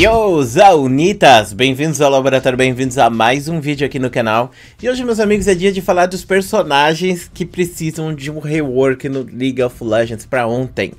Yo, Zaunitas! Bem-vindos ao laboratório, bem-vindos a mais um vídeo aqui no canal. E hoje, meus amigos, é dia de falar dos personagens que precisam de um rework no League of Legends para ontem.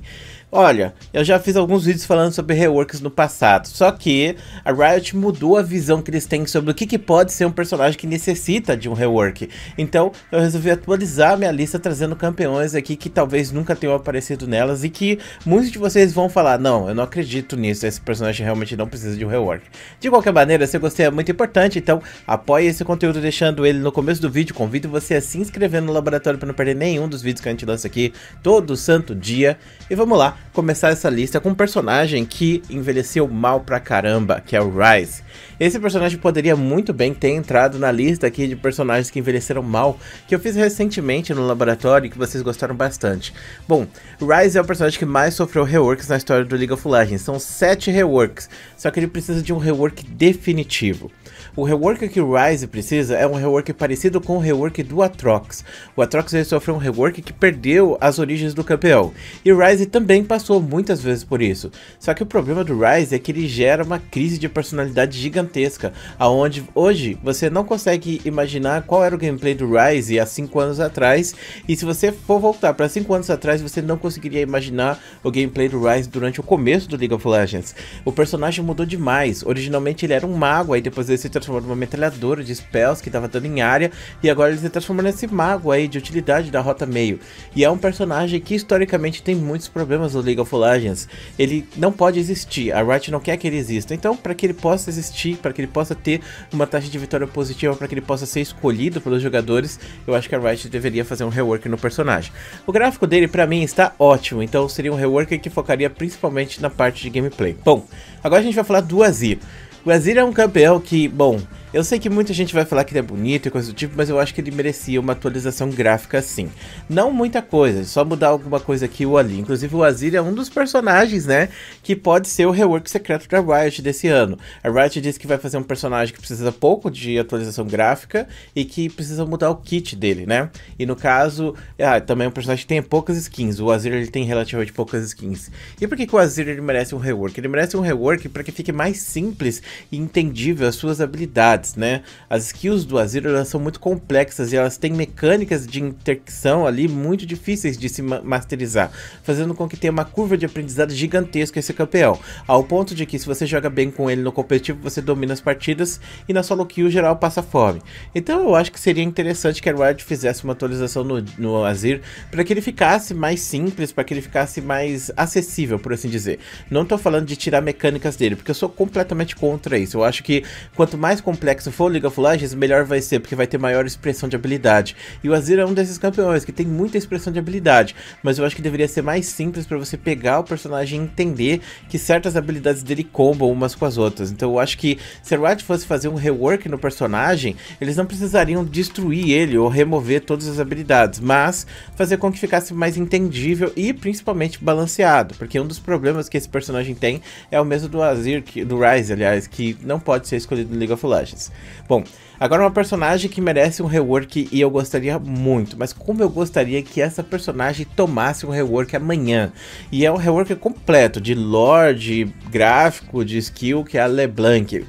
Olha, eu já fiz alguns vídeos falando sobre reworks no passado, só que a Riot mudou a visão que eles têm sobre o que, que pode ser um personagem que necessita de um rework. Então eu resolvi atualizar minha lista trazendo campeões aqui que talvez nunca tenham aparecido nelas e que muitos de vocês vão falar, não, eu não acredito nisso, esse personagem realmente não precisa de um rework. De qualquer maneira, se gostei é muito importante, então apoie esse conteúdo deixando ele no começo do vídeo, convido você a se inscrever no laboratório para não perder nenhum dos vídeos que a gente lança aqui todo santo dia. E vamos lá, começar essa lista com um personagem que envelheceu mal pra caramba, que é o Ryze. Esse personagem poderia muito bem ter entrado na lista aqui de personagens que envelheceram mal, que eu fiz recentemente no laboratório e que vocês gostaram bastante. Bom, Ryze é o personagem que mais sofreu reworks na história do League of Legends, são 7 reworks, só que ele precisa de um rework definitivo. O rework que o Ryze precisa é um rework parecido com o rework do Atrox. O Atrox ele sofreu um rework que perdeu as origens do campeão, e o Ryze também passou muitas vezes por isso. Só que o problema do Ryze é que ele gera uma crise de personalidade gigantesca, aonde hoje você não consegue imaginar qual era o gameplay do Ryze há 5 anos atrás, e se você for voltar para 5 anos atrás, você não conseguiria imaginar o gameplay do Ryze durante o começo do League of Legends. O personagem mudou demais, originalmente ele era um mago, aí depois ele se transformou numa metralhadora de spells que estava dando em área, e agora ele se transformou nesse mago aí de utilidade da rota meio. E é um personagem que historicamente tem muitos problemas no League of Legends. Ele não pode existir, a Riot não quer que ele exista. Então, para que ele possa existir, para que ele possa ter uma taxa de vitória positiva, para que ele possa ser escolhido pelos jogadores, eu acho que a Riot deveria fazer um rework no personagem. O gráfico dele, para mim, está ótimo, então seria um rework que focaria principalmente na parte de gameplay. Bom, agora a gente vai falar do Azir. O Azir é um campeão que, bom, eu sei que muita gente vai falar que ele é bonito e coisa do tipo, mas eu acho que ele merecia uma atualização gráfica sim. Não muita coisa, só mudar alguma coisa aqui ou ali. Inclusive o Azir é um dos personagens, né, que pode ser o rework secreto da Riot desse ano. A Riot disse que vai fazer um personagem que precisa pouco de atualização gráfica e que precisa mudar o kit dele, né? E no caso, ah, também é um personagem que tem poucas skins. O Azir ele tem relativamente poucas skins. E por que, que o Azir ele merece um rework? Ele merece um rework para que fique mais simples e entendível as suas habilidades né? As skills do Azir elas são muito complexas e elas têm mecânicas de intersecção ali muito difíceis de se masterizar, fazendo com que tenha uma curva de aprendizado gigantesca esse campeão, ao ponto de que se você joga bem com ele no competitivo, você domina as partidas e na solo kill geral passa fome. Então eu acho que seria interessante que a Riot fizesse uma atualização no, no Azir para que ele ficasse mais simples, para que ele ficasse mais acessível, por assim dizer. Não tô falando de tirar mecânicas dele, porque eu sou completamente contra Eu acho que quanto mais complexo for o League of Legends, melhor vai ser, porque vai ter maior expressão de habilidade. E o Azir é um desses campeões que tem muita expressão de habilidade, mas eu acho que deveria ser mais simples para você pegar o personagem e entender que certas habilidades dele combam umas com as outras. Então eu acho que se a Riot fosse fazer um rework no personagem, eles não precisariam destruir ele ou remover todas as habilidades, mas fazer com que ficasse mais entendível e principalmente balanceado, porque um dos problemas que esse personagem tem é o mesmo do Azir, do Ryze, aliás, que não pode ser escolhido no League of Legends. Bom, agora uma personagem que merece um rework e eu gostaria muito, mas como eu gostaria que essa personagem tomasse um rework amanhã. E é um rework completo, de lore, de gráfico, de skill, que é a LeBlanc.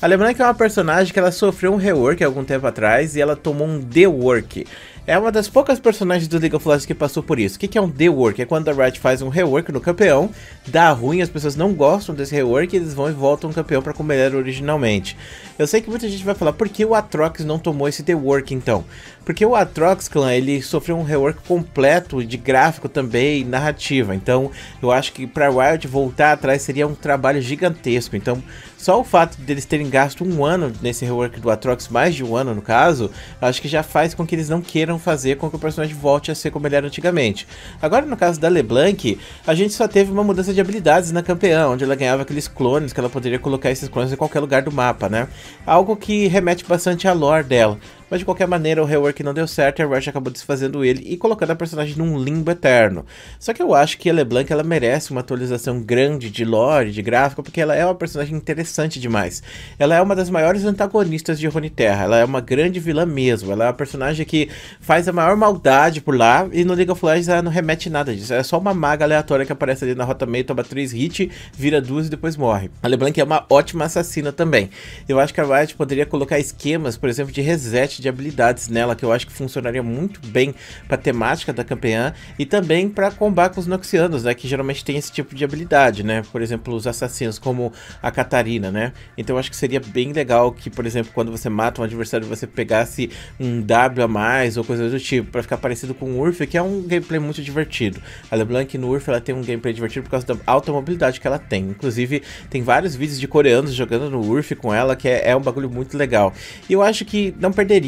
A LeBlanc é uma personagem que ela sofreu um rework algum tempo atrás e ela tomou um dework. É uma das poucas personagens do League of Legends que passou por isso. O que, é um dework? É quando a Riot faz um rework no campeão, dá ruim, as pessoas não gostam desse rework e eles vão e voltam o campeão para como ele era originalmente. Eu sei que muita gente vai falar, por que o Atrox não tomou esse dework então? Porque o Atrox Clan, ele sofreu um rework completo de gráfico também e narrativa. Então, eu acho que para Riot voltar atrás seria um trabalho gigantesco. Então, só o fato deles terem gasto um ano nesse rework do Atrox, mais de um ano no caso, acho que já faz com que eles não queiram fazer com que o personagem volte a ser como ele era antigamente. Agora, no caso da LeBlanc, a gente só teve uma mudança de habilidades na campeã, onde ela ganhava aqueles clones que ela poderia colocar esses clones em qualquer lugar do mapa, né? Algo que remete bastante à lore dela. Mas de qualquer maneira o rework não deu certo e a Riot acabou desfazendo ele e colocando a personagem num limbo eterno. Só que eu acho que a LeBlanc ela merece uma atualização grande de lore, de gráfico, porque ela é uma personagem interessante demais. Ela é uma das maiores antagonistas de Runeterra, ela é uma grande vilã mesmo, ela é uma personagem que faz a maior maldade por lá e no League of Legends ela não remete nada disso, é só uma maga aleatória que aparece ali na rota meio, toma 3 hits, vira duas e depois morre. A LeBlanc é uma ótima assassina também. Eu acho que a Riot poderia colocar esquemas, por exemplo, de reset de habilidades nela, que eu acho que funcionaria muito bem para temática da campeã e também para combater com os Noxianos, né, que geralmente tem esse tipo de habilidade, né? Por exemplo, os assassinos como a Catarina, né? Então eu acho que seria bem legal que, por exemplo, quando você mata um adversário, você pegasse um W a mais ou coisa do tipo, para ficar parecido com o Urf, que é um gameplay muito divertido. A LeBlanc no Urf ela tem um gameplay divertido por causa da alta mobilidade que ela tem. Inclusive, tem vários vídeos de coreanos jogando no Urf com ela, que é, é um bagulho muito legal. E eu acho que não perderia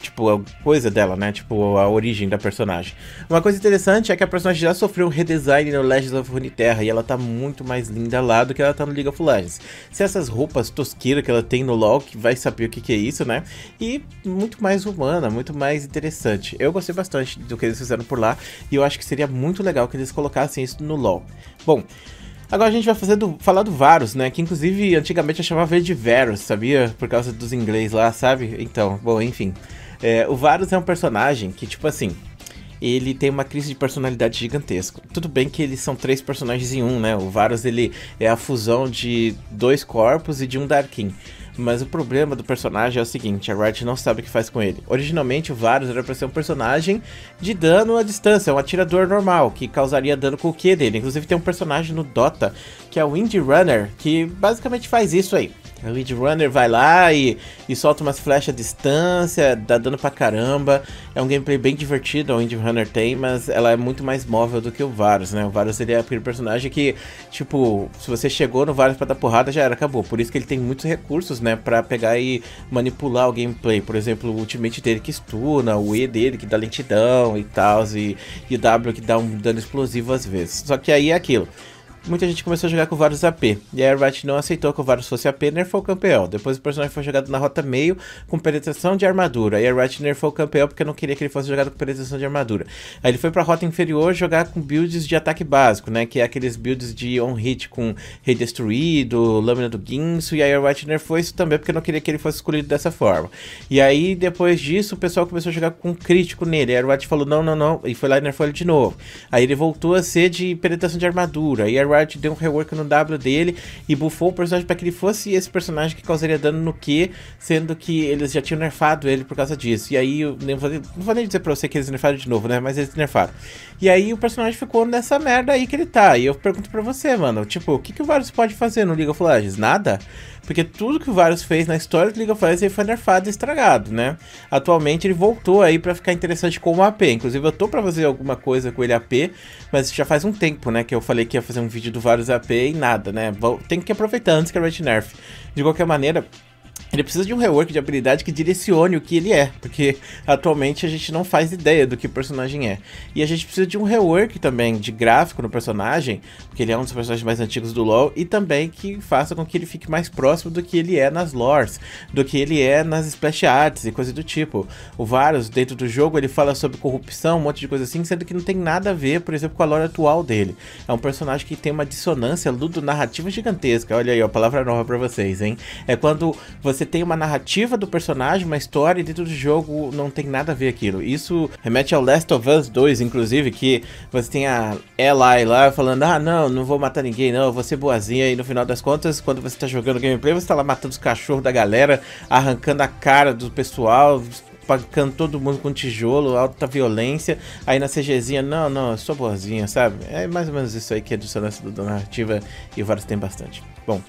tipo, a coisa dela, né? Tipo, a origem da personagem. Uma coisa interessante é que a personagem já sofreu um redesign no Legends of Runeterra e ela tá muito mais linda lá do que ela tá no League of Legends. Se essas roupas tosqueiras que ela tem no LoL, que vai saber o que, que é isso, né? E muito mais humana, muito mais interessante. Eu gostei bastante do que eles fizeram por lá e eu acho que seria muito legal que eles colocassem isso no LoL. Bom, Agora a gente vai fazer do, falar do Varus, né? Que inclusive antigamente eu chamava ele de Varus, sabia? Por causa dos inglês lá, sabe? Então, bom, enfim. É, o Varus é um personagem que, tipo assim, ele tem uma crise de personalidade gigantesca. Tudo bem que eles são três personagens em um, né? O Varus ele é a fusão de dois corpos e de um Darkin. Mas o problema do personagem é o seguinte, a Riot não sabe o que faz com ele. Originalmente o Varus era pra ser um personagem de dano à distância, um atirador normal, que causaria dano com o Q dele. Inclusive tem um personagem no Dota, que é o Wind Runner, que basicamente faz isso aí. O Runner vai lá e, e solta umas flechas à distância, dá dano pra caramba. É um gameplay bem divertido, o Runner tem, mas ela é muito mais móvel do que o Varus, né? O Varus ele é aquele personagem que, tipo, se você chegou no Varus pra dar porrada, já era, acabou. Por isso que ele tem muitos recursos, né? Pra pegar e manipular o gameplay. Por exemplo, o ultimate dele que stuna, o E dele que dá lentidão e tal, e, e o W que dá um dano explosivo às vezes. Só que aí é aquilo muita gente começou a jogar com vários AP. E a Riot não aceitou que o Varus fosse AP, nerfou o campeão. Depois o personagem foi jogado na rota meio com penetração de armadura. E a Riot nerfou o campeão porque não queria que ele fosse jogado com penetração de armadura. Aí ele foi pra rota inferior jogar com builds de ataque básico, né? Que é aqueles builds de on-hit com rei destruído, lâmina do guinso. E aí a Riot nerfou isso também porque não queria que ele fosse escolhido dessa forma. E aí depois disso o pessoal começou a jogar com crítico nele. A Riot falou não, não, não. E foi lá e nerfou ele de novo. Aí ele voltou a ser de penetração de armadura. E a Riot deu um rework no W dele e buffou o personagem para que ele fosse esse personagem que causaria dano no Q, sendo que eles já tinham nerfado ele por causa disso. E aí, eu nem vou, não vou nem dizer pra você que eles nerfaram de novo, né? Mas eles nerfaram. E aí o personagem ficou nessa merda aí que ele tá. E eu pergunto pra você, mano, tipo, o que, que o Varus pode fazer no League of Legends? Nada? Porque tudo que o Varus fez na história do League of Legends ele foi nerfado e estragado, né? Atualmente ele voltou aí pra ficar interessante como AP. Inclusive eu tô pra fazer alguma coisa com ele AP, mas já faz um tempo, né? Que eu falei que ia fazer um vídeo do Varus AP e nada, né? Tem que aproveitar antes que a Red Nerf. De qualquer maneira, ele precisa de um rework de habilidade que direcione o que ele é, porque atualmente a gente não faz ideia do que o personagem é. E a gente precisa de um rework também de gráfico no personagem, porque ele é um dos personagens mais antigos do LoL, e também que faça com que ele fique mais próximo do que ele é nas lores, do que ele é nas splash arts e coisa do tipo. O Varus, dentro do jogo, ele fala sobre corrupção, um monte de coisa assim, sendo que não tem nada a ver, por exemplo, com a lore atual dele. É um personagem que tem uma dissonância ludo-narrativa gigantesca. Olha aí, ó, palavra nova pra vocês, hein? É quando você tem uma narrativa do personagem, uma história, e dentro do jogo não tem nada a ver aquilo. Isso remete ao Last of Us 2, inclusive, que você tem a Eli lá falando, ah, não, não vou matar ninguém, não, eu vou ser boazinha, e no final das contas, quando você tá jogando gameplay, você tá lá matando os cachorros da galera, arrancando a cara do pessoal, espancando todo mundo com tijolo, alta violência. Aí na CGzinha, não, não, eu sou boazinha, sabe? É mais ou menos isso aí que é dissonância da narrativa e o vários tem bastante. Bom,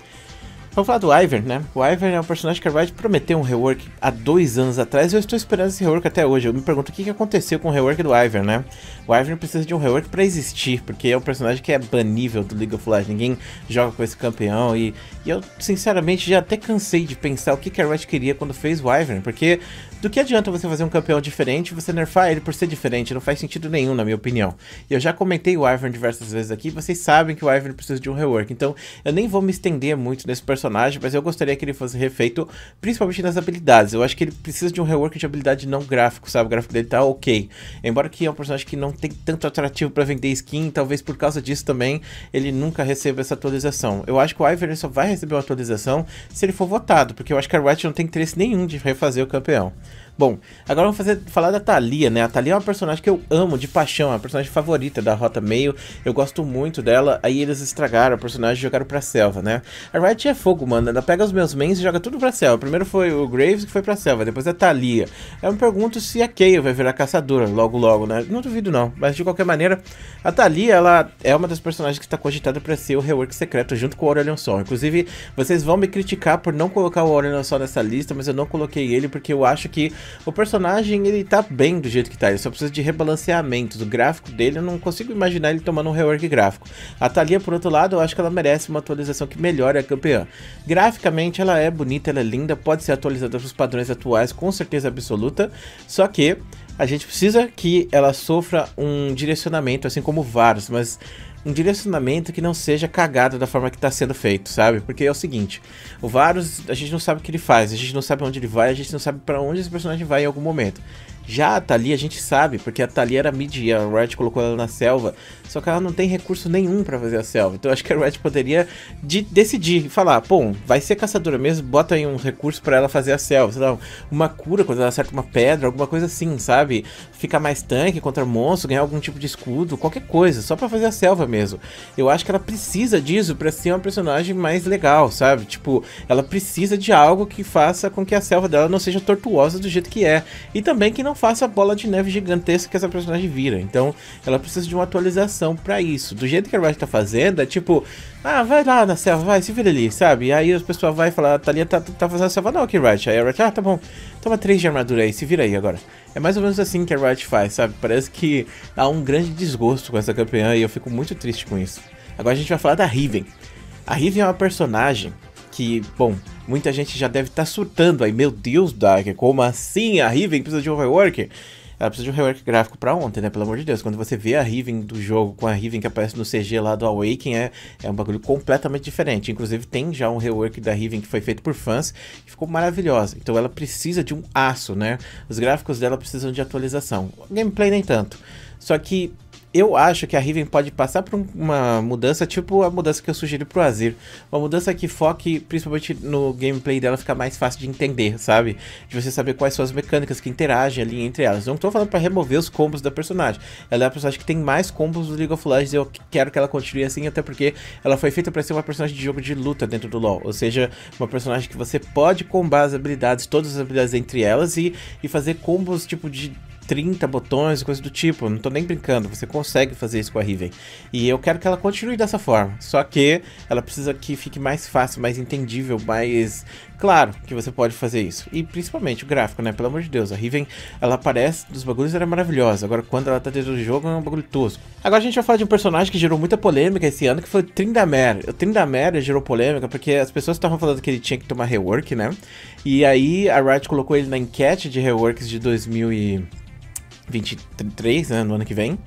Vamos falar do Ivern, né? O Ivern é um personagem que a Riot prometeu um rework há dois anos atrás e eu estou esperando esse rework até hoje. Eu me pergunto o que aconteceu com o rework do Ivern, né? O Ivern precisa de um rework para existir, porque é um personagem que é banível do League of Legends. Ninguém joga com esse campeão e, e eu, sinceramente, já até cansei de pensar o que a Riot queria quando fez o Ivern, porque do que adianta você fazer um campeão diferente e você nerfar ele por ser diferente? Não faz sentido nenhum, na minha opinião. E eu já comentei o Ivern diversas vezes aqui, vocês sabem que o Ivern precisa de um rework, então eu nem vou me estender muito nesse personagem personagem, mas eu gostaria que ele fosse refeito, principalmente nas habilidades. Eu acho que ele precisa de um rework de habilidade não gráfico, sabe? O gráfico dele tá ok. Embora que é um personagem que não tem tanto atrativo para vender skin, talvez por causa disso também ele nunca receba essa atualização. Eu acho que o Ivern só vai receber uma atualização se ele for votado, porque eu acho que a Riot não tem interesse nenhum de refazer o campeão. Bom, agora vamos fazer, falar da Thalia, né? A Thalia é uma personagem que eu amo de paixão, é a personagem favorita da Rota Meio. Eu gosto muito dela. Aí eles estragaram a personagem e jogaram pra selva, né? A Riot é fogo, mano. Ela pega os meus mains e joga tudo pra selva. Primeiro foi o Graves que foi pra selva, depois a Thalia. Eu me pergunto se a Kayle vai virar caçadora logo logo, né? Não duvido não, mas de qualquer maneira, a Thalia, ela é uma das personagens que está cogitada pra ser o rework secreto junto com o Aurelion Sol. Inclusive, vocês vão me criticar por não colocar o Aurelion Sol nessa lista, mas eu não coloquei ele porque eu acho que o personagem, ele tá bem do jeito que tá, ele só precisa de rebalanceamento. O gráfico dele, eu não consigo imaginar ele tomando um rework gráfico. A Thalia, por outro lado, eu acho que ela merece uma atualização que melhore a campeã. Graficamente, ela é bonita, ela é linda, pode ser atualizada para os padrões atuais, com certeza absoluta, só que a gente precisa que ela sofra um direcionamento, assim como vários, mas um direcionamento que não seja cagado da forma que está sendo feito, sabe? Porque é o seguinte, o Varus, a gente não sabe o que ele faz, a gente não sabe onde ele vai, a gente não sabe para onde esse personagem vai em algum momento. Já a Thalia a gente sabe, porque a Thalia era mid e a Riot colocou ela na selva, só que ela não tem recurso nenhum para fazer a selva. Então acho que a Riot poderia de decidir, falar, pô, vai ser caçadora mesmo, bota aí um recurso para ela fazer a selva, sei lá, uma cura quando ela acerta uma pedra, alguma coisa assim, sabe? Ficar mais tanque contra monstro, ganhar algum tipo de escudo, qualquer coisa, só para fazer a selva mesmo. Eu acho que ela precisa disso para ser uma personagem mais legal, sabe? Tipo, ela precisa de algo que faça com que a selva dela não seja tortuosa do jeito que é. E também que não faça a bola de neve gigantesca que essa personagem vira. Então, ela precisa de uma atualização para isso. Do jeito que a Riot tá fazendo, é tipo, ah, vai lá na selva, vai, se vira ali, sabe? Aí as pessoas vai falar, a Thalia tá, tá fazendo a selva não, que Riot. Aí a Riot, ah, tá bom, toma três de armadura aí, se vira aí agora. É mais ou menos assim que a Riot faz, sabe? Parece que há um grande desgosto com essa campeã e eu fico muito triste com isso. Agora a gente vai falar da Riven. A Riven é uma personagem que, bom, muita gente já deve estar tá surtando aí. Meu Deus, Dark, como assim? A Riven precisa de um rework? Ela precisa de um rework gráfico pra ontem, né? Pelo amor de Deus. Quando você vê a Riven do jogo com a Riven que aparece no CG lá do Awaken, é, é um bagulho completamente diferente. Inclusive, tem já um rework da Riven que foi feito por fãs que ficou maravilhosa. Então, ela precisa de um aço, né? Os gráficos dela precisam de atualização. Gameplay nem tanto. Só que eu acho que a Riven pode passar por uma mudança, tipo a mudança que eu sugeri pro Azir. Uma mudança que foque principalmente no gameplay dela ficar mais fácil de entender, sabe? De você saber quais são as mecânicas que interagem ali entre elas. Não tô falando para remover os combos da personagem. Ela é a personagem que tem mais combos do League of Legends e eu quero que ela continue assim, até porque ela foi feita para ser uma personagem de jogo de luta dentro do LoL. Ou seja, uma personagem que você pode combar as habilidades, todas as habilidades entre elas e, e fazer combos tipo de 30 botões, coisa do tipo. Não tô nem brincando, você consegue fazer isso com a Riven. E eu quero que ela continue dessa forma. Só que ela precisa que fique mais fácil, mais entendível, mais claro que você pode fazer isso. E principalmente o gráfico, né? Pelo amor de Deus, a Riven, ela aparece dos bagulhos, era maravilhosa. Agora, quando ela tá dentro do jogo, é um bagulho tosco. Agora a gente vai falar de um personagem que gerou muita polêmica esse ano, que foi o Tryndamere. O Tryndamere gerou polêmica porque as pessoas estavam falando que ele tinha que tomar rework, né? E aí a Riot colocou ele na enquete de reworks de 2000 e... 23, né, no ano que vem.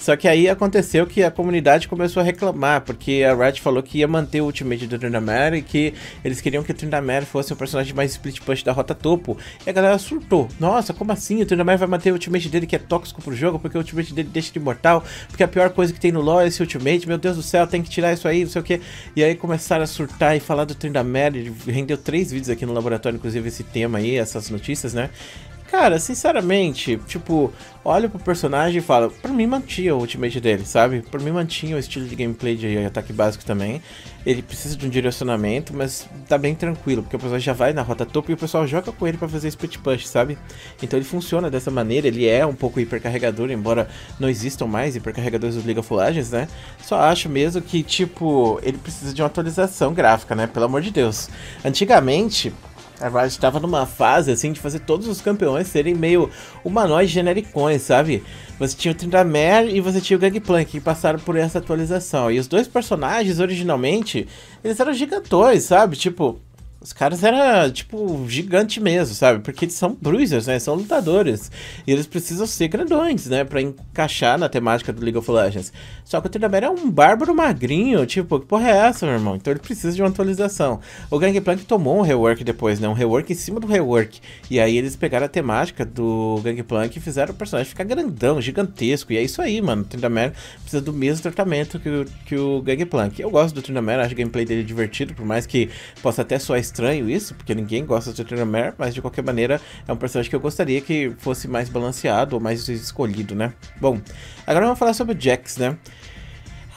Só que aí aconteceu que a comunidade começou a reclamar, porque a Riot falou que ia manter o Ultimate do Tryndamere e que eles queriam que o Tryndamere fosse o personagem mais split push da rota topo. E a galera surtou. Nossa, como assim? O Tryndamere vai manter o Ultimate dele que é tóxico pro jogo, porque o Ultimate dele deixa de imortal, porque a pior coisa que tem no LoL é esse Ultimate. Meu Deus do céu, tem que tirar isso aí, não sei o que. E aí começaram a surtar e falar do Tryndamere. Rendeu três vídeos aqui no laboratório, inclusive esse tema aí, essas notícias, né? Cara, sinceramente, tipo, olha pro personagem e fala, pra mim mantinha o ultimate dele, sabe? Pra mim mantinha o estilo de gameplay de ataque básico também. Ele precisa de um direcionamento, mas tá bem tranquilo, porque o personagem já vai na rota topo e o pessoal joga com ele pra fazer split push, sabe? Então ele funciona dessa maneira, ele é um pouco hipercarregador, embora não existam mais hipercarregadores do League of Legends, né? Só acho mesmo que, tipo, ele precisa de uma atualização gráfica, né? Pelo amor de Deus. Antigamente, a Riot estava numa fase assim de fazer todos os campeões serem meio humanoides genericões, sabe? Você tinha o Tryndamere e você tinha o Gangplank que passaram por essa atualização. E os dois personagens originalmente, eles eram gigantões, sabe? Tipo, Os caras eram, tipo, gigante mesmo, sabe? Porque eles são bruisers, né? São lutadores. E eles precisam ser grandões, né? Pra encaixar na temática do League of Legends. Só que o Tryndamere é um bárbaro magrinho. Tipo, que porra é essa, meu irmão? Então ele precisa de uma atualização. O Gangplank tomou um rework depois, né? Um rework em cima do rework. E aí eles pegaram a temática do Gangplank e fizeram o personagem ficar grandão, gigantesco. E é isso aí, mano. O Tryndamere precisa do mesmo tratamento que o, que o Gangplank. Eu gosto do Tryndamere, acho o gameplay dele divertido, por mais que possa até soar estranho isso, porque ninguém gosta de Tryndamere, mas de qualquer maneira é um personagem que eu gostaria que fosse mais balanceado ou mais escolhido, né? Bom, agora vamos falar sobre o Jax, né?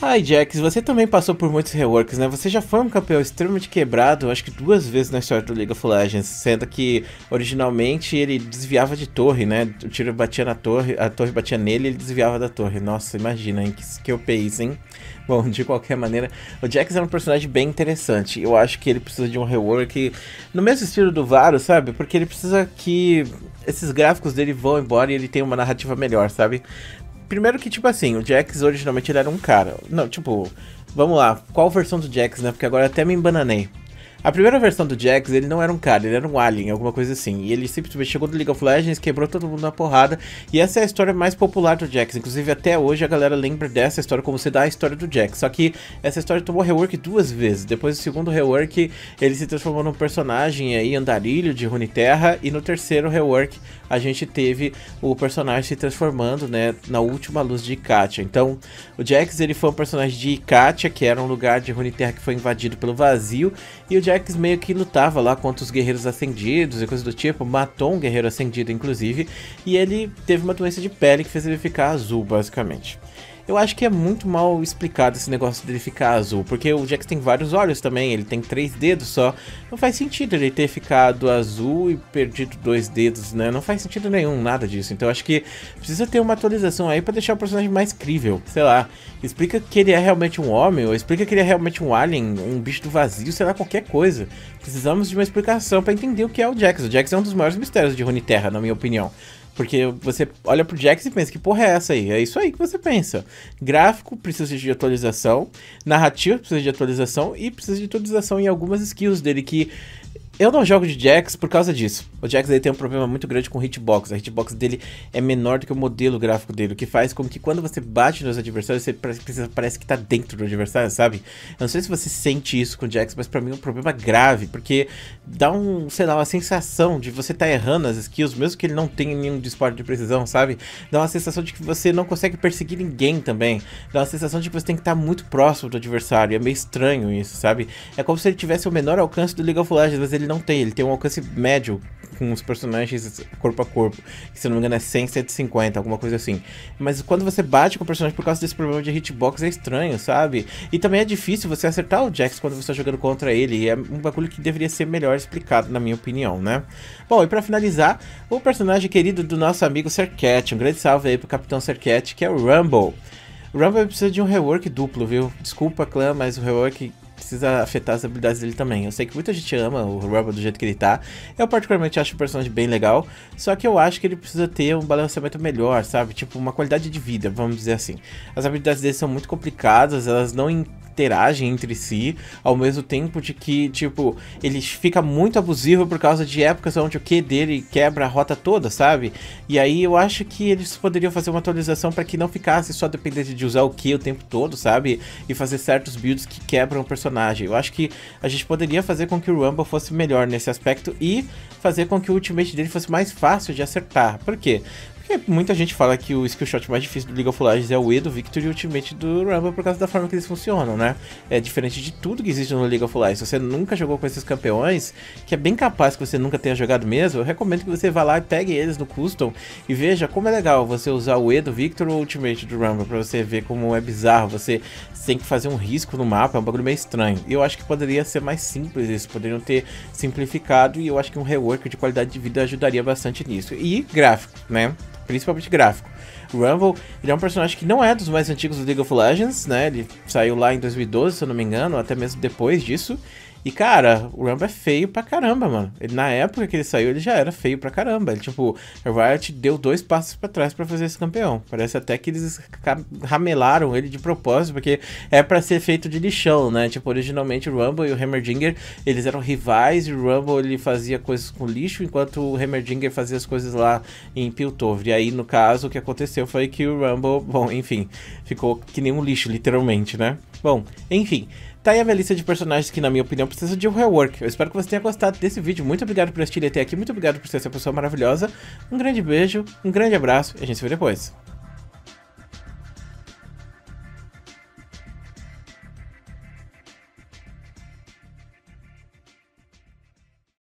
Ai, Jax, você também passou por muitos reworks, né? Você já foi um campeão extremamente quebrado, acho que duas vezes na história do League of Legends, sendo que originalmente ele desviava de torre, né? O tiro batia na torre, a torre batia nele e ele desviava da torre. Nossa, imagina, hein? Que skill pace, hein? Bom, de qualquer maneira, o Jax é um personagem bem interessante. Eu acho que ele precisa de um rework no mesmo estilo do Varus, sabe? Porque ele precisa que esses gráficos dele vão embora e ele tenha uma narrativa melhor, sabe? Primeiro que, tipo assim, o Jax originalmente ele era um cara. Não, tipo, vamos lá, qual versão do Jax, né? Porque agora até me embananei. A primeira versão do Jax, ele não era um cara, ele era um alien, alguma coisa assim. E ele simplesmente chegou do League of Legends, quebrou todo mundo na porrada. E essa é a história mais popular do Jax. Inclusive, até hoje a galera lembra dessa história como se dá a história do Jax. Só que essa história tomou rework duas vezes. Depois do segundo rework, ele se transformou num personagem aí, andarilho de Runeterra. E no terceiro rework, a gente teve o personagem se transformando, né, na última luz de Ikatia. Então, o Jax, ele foi um personagem de Ikatia, que era um lugar de Runeterra que foi invadido pelo vazio. E o Jax meio que lutava lá contra os guerreiros acendidos e coisa do tipo, matou um guerreiro acendido inclusive, e ele teve uma doença de pele que fez ele ficar azul, basicamente. Eu acho que é muito mal explicado esse negócio dele ficar azul, porque o Jax tem vários olhos também, ele tem três dedos só. Não faz sentido ele ter ficado azul e perdido dois dedos, né? Não faz sentido nenhum, nada disso. Então eu acho que precisa ter uma atualização aí para deixar o personagem mais crível. Sei lá, explica que ele é realmente um homem, ou explica que ele é realmente um alien, um bicho do vazio, sei lá, qualquer coisa. Precisamos de uma explicação para entender o que é o Jax. O Jax é um dos maiores mistérios de Runeterra, na minha opinião. Porque você olha pro Jax e pensa, que porra é essa aí? É isso aí que você pensa. Gráfico precisa de atualização, narrativa precisa de atualização e precisa de atualização em algumas skills dele que eu não jogo de Jax por causa disso. O Jax ele tem um problema muito grande com hitbox. A hitbox dele é menor do que o modelo gráfico dele, o que faz com que quando você bate nos adversários, você parece, parece que tá dentro do adversário, sabe? Eu não sei se você sente isso com o Jax, mas pra mim é um problema grave, porque dá um, sei lá, uma sensação de você tá errando as skills, mesmo que ele não tenha nenhum disparo de precisão, sabe? Dá uma sensação de que você não consegue perseguir ninguém também. Dá uma sensação de que você tem que estar tá muito próximo do adversário. É meio estranho isso, sabe? É como se ele tivesse o menor alcance do League of Legends, mas ele ele não tem, ele tem um alcance médio com os personagens corpo a corpo, que se não me engano é 100, 150, alguma coisa assim. Mas quando você bate com o personagem por causa desse problema de hitbox é estranho, sabe? E também é difícil você acertar o Jax quando você está jogando contra ele, é um bagulho que deveria ser melhor explicado, na minha opinião, né? Bom, e para finalizar, o personagem querido do nosso amigo Sercat, um grande salve aí pro Capitão Sercat, que é o Rumble. O Rumble precisa de um rework duplo, viu? Desculpa, clã, mas o rework precisa afetar as habilidades dele também. Eu sei que muita gente ama o Rubber do jeito que ele tá. Eu particularmente acho o personagem bem legal, só que eu acho que ele precisa ter um balanceamento melhor, sabe? Tipo, uma qualidade de vida, vamos dizer assim. As habilidades dele são muito complicadas, elas não interagem entre si, ao mesmo tempo de que, tipo, ele fica muito abusivo por causa de épocas onde o Q dele quebra a rota toda, sabe? E aí eu acho que eles poderiam fazer uma atualização para que não ficasse só dependente de usar o Q o tempo todo, sabe? E fazer certos builds que quebram o personagem. Eu acho que a gente poderia fazer com que o Rumble fosse melhor nesse aspecto e fazer com que o ultimate dele fosse mais fácil de acertar. Por quê? Porque muita gente fala que o skill shot mais difícil do League of Legends é o E do Victor e o Ultimate do Rumble por causa da forma que eles funcionam, né? É diferente de tudo que existe no League of Legends. Se você nunca jogou com esses campeões, que é bem capaz que você nunca tenha jogado mesmo, eu recomendo que você vá lá e pegue eles no custom e veja como é legal você usar o E do Victor ou o Ultimate do Rumble pra você ver como é bizarro. Você tem que fazer um risco no mapa, é um bagulho meio estranho. E eu acho que poderia ser mais simples isso, poderiam ter simplificado e eu acho que um rework de qualidade de vida ajudaria bastante nisso. E gráfico, né? Principalmente gráfico. Rumble, ele é um personagem que não é dos mais antigos do League of Legends, né? Ele saiu lá em 2012, se eu não me engano, até mesmo depois disso. E, cara, o Rumble é feio pra caramba, mano. Ele, na época que ele saiu, ele já era feio pra caramba. Ele, tipo, a Riot deu dois passos pra trás pra fazer esse campeão. Parece até que eles ramelaram ele de propósito, porque é pra ser feito de lixão, né? Tipo, originalmente o Rumble e o Hammerdinger, eles eram rivais, e o Rumble ele fazia coisas com lixo, enquanto o Hammerdinger fazia as coisas lá em Piltover. E aí, no caso, o que aconteceu foi que o Rumble, bom, enfim, ficou que nem um lixo, literalmente, né? Bom, enfim. Tá aí a minha lista de personagens que, na minha opinião, precisam de um rework. Eu espero que você tenha gostado desse vídeo. Muito obrigado por assistir até aqui. Muito obrigado por ser essa pessoa maravilhosa. Um grande beijo, um grande abraço e a gente se vê depois.